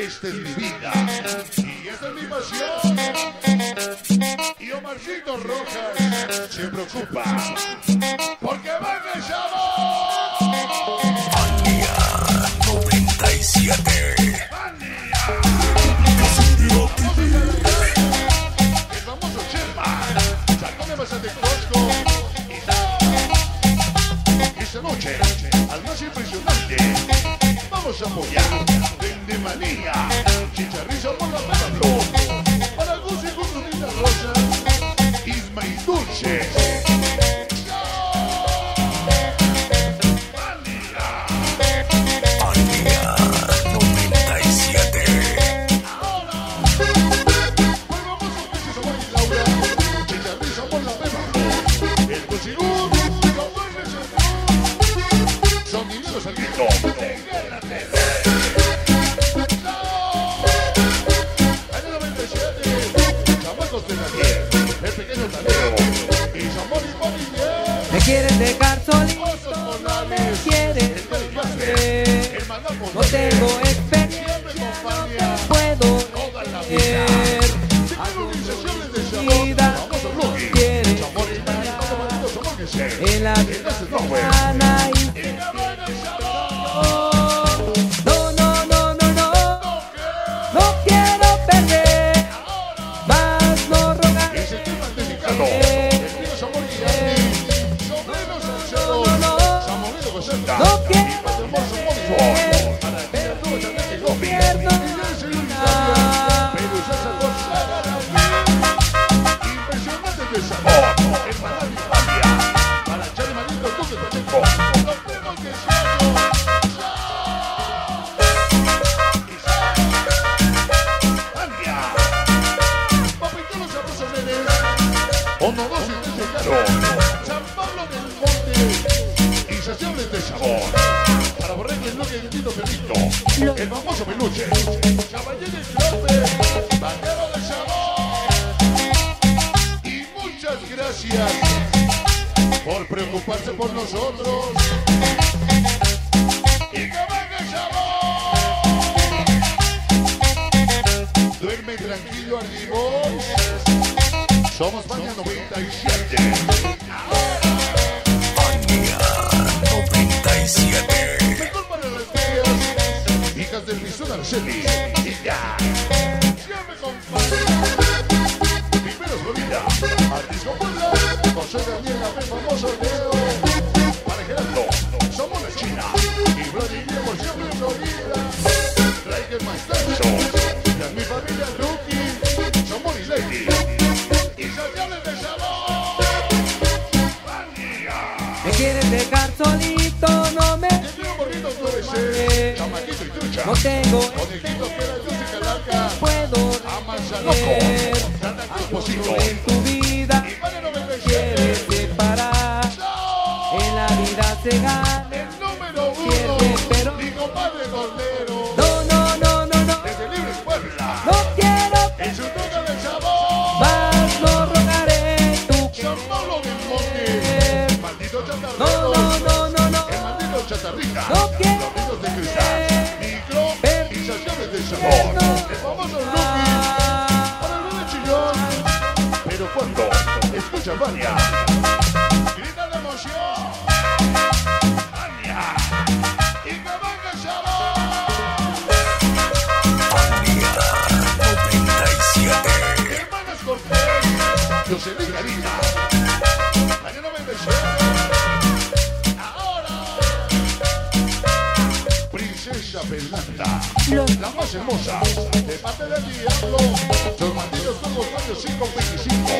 Esta es mi vida. Y esta es mi pasión. Y Omarcito Rojas se preocupa. Porque va de sabor. Mania 97. El famoso Chema. Sacó de Basa de Costco. Y esta noche, al más impresionante, vamos a apoyar. Vende manía. Chicharriza por la blue. Para Gus Linda Rosa. Isma y Dulce. No tengo experiencia, no te puedo sé, En la vida humana No, no, no, no, no, no. No quiero perder, más no y rogaré. se El famoso peluche. Caballero Clope. Vaquero de sabor. Y muchas gracias por preocuparse por nosotros. Y el sabor. Duerme tranquilo, Argibos. Somos Mania 97. Mi familia Lucky. Somos y Lady. Y Saciales de sabor. Mania. Me quieren dejar solito, no me El tío Morrito 9C, Chamaquito y Trucha. no tengo dulce, calaca. puedo Amanzanoco. Santa Cruz, Pocito. en tu vida Y quieres 97. separar. En la vida se gana. El número Pierde, uno. pero- Mi compadre Cordero. En su toca de sabor. más, no rogaré tu. Maldito No, chatarrero. no, no, no, no. El maldito chatarrita. No quiero Los de cristal. Micro y de sabor. El famoso Lucky. Para el bebé chillón. Pero cuando escucha Vania, grita de emoción. Princesa Fernanda. La más hermosa. De parte del diablo. Los malditos nuevos años 525.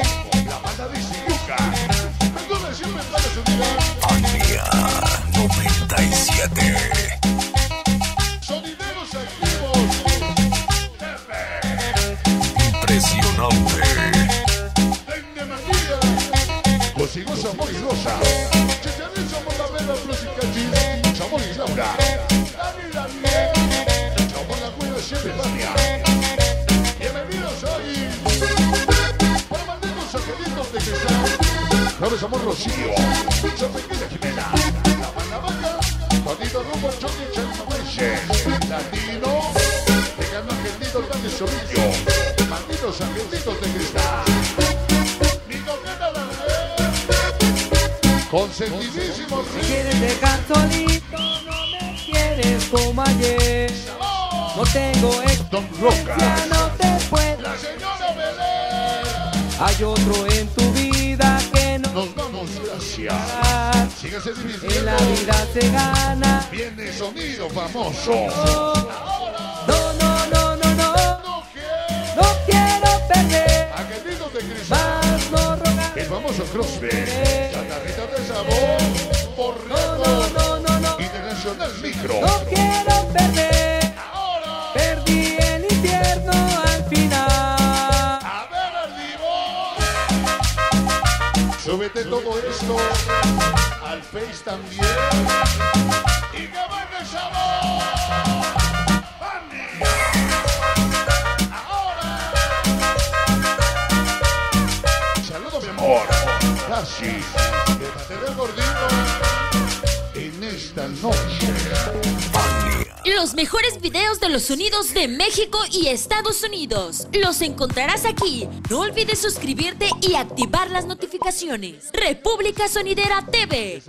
La banda de Siyuka. Perdón, siempre para su vida. Mania 97. Sonideros activos. Impresionante. Vende María. Y Rosa. Chicharrín somos la vela Plus y No somos Rocío. Pequeña Jimena. La Manavaca. Juanito Rumbo, Choque, Chalmameche. Latino. Dejando querido Dani Sorillo. Malditos angelitos de cristal. Mi coqueta Daniel. Consentidísimos Me quieres dejar solito, no me quieres como ayer. No tengo Don Roca. no te puedo. La señora Belén. Hay otro en tu vida Nos damos gracias. Sígase En la vida se gana. Viene sonido famoso. No, no, no, no, no. No quiero. No quiero perder. Angelitos de cristal. No rogar. El famoso CrossFit. Chatarrita de sabor. Por No, no, no, no, no. Internacional Micro. No quiero perder. Súbete todo esto al Face también. Y que baile sabor. Ahora. Saludos, mi amor. Casi. Quédate del gordito en esta noche. Los mejores videos de los sonidos de México y Estados Unidos. Los encontrarás aquí. No olvides suscribirte y activar las notificaciones. República Sonidera TV.